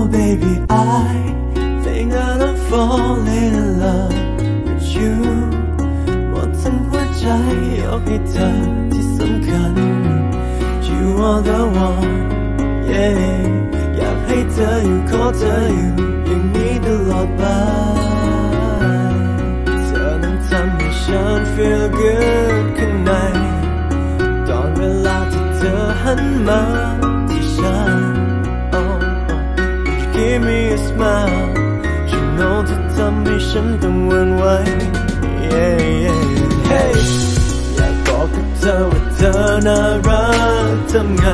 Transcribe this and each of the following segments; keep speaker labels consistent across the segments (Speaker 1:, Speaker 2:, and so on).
Speaker 1: Oh baby I think that I'm falling in love with you หมดทั้งหัวใจยกให้เธอที่สำคัญ You are the one yeah อยากให้เธออยู่ขอเธออยู่อย่างนี้ตลอดไป me a smile ฉัน know เธอทำให้ฉันต้องหวันไหว yeah yeah hey อยากบอกกับเธอว่าเธอน่ารักทำไง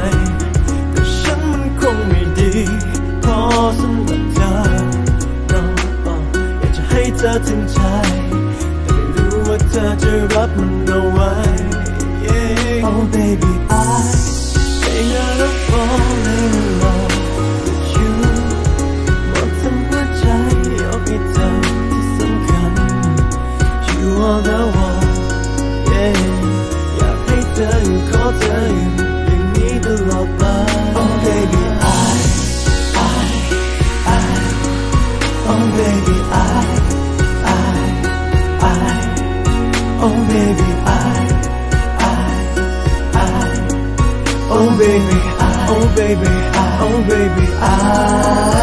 Speaker 1: แต่ฉันมันคงไม่ดี พอสำหรับเธอ no, oh, อยากจะให้เธอถึงใจ แต่ไม่รู้ว่าเธอจะรับมันเอาไว้ yeah. Oh baby I 找到我。Yeah, oh, baby, I, I, I. Oh baby, I, I, I. Oh baby, I, I, I. Oh baby, I, oh baby, I, oh baby, I.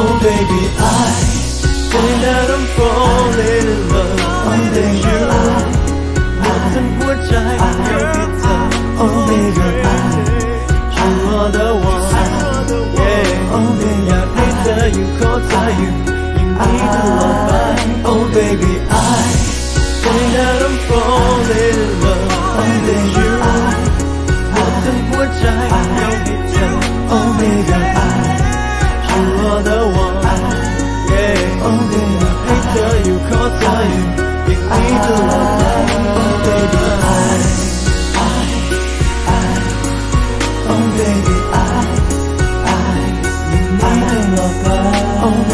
Speaker 1: Oh baby, I find out I'm falling in love with you. Nothing would I could tell. Oh baby, I, you are the one. Yeah. Oh baby, I picture you, call you. You need to love mine. Oh baby, I find out I'm falling in love with you. 的 oh baby，爱，爱，爱，Oh baby，爱，爱，你爱的我 love you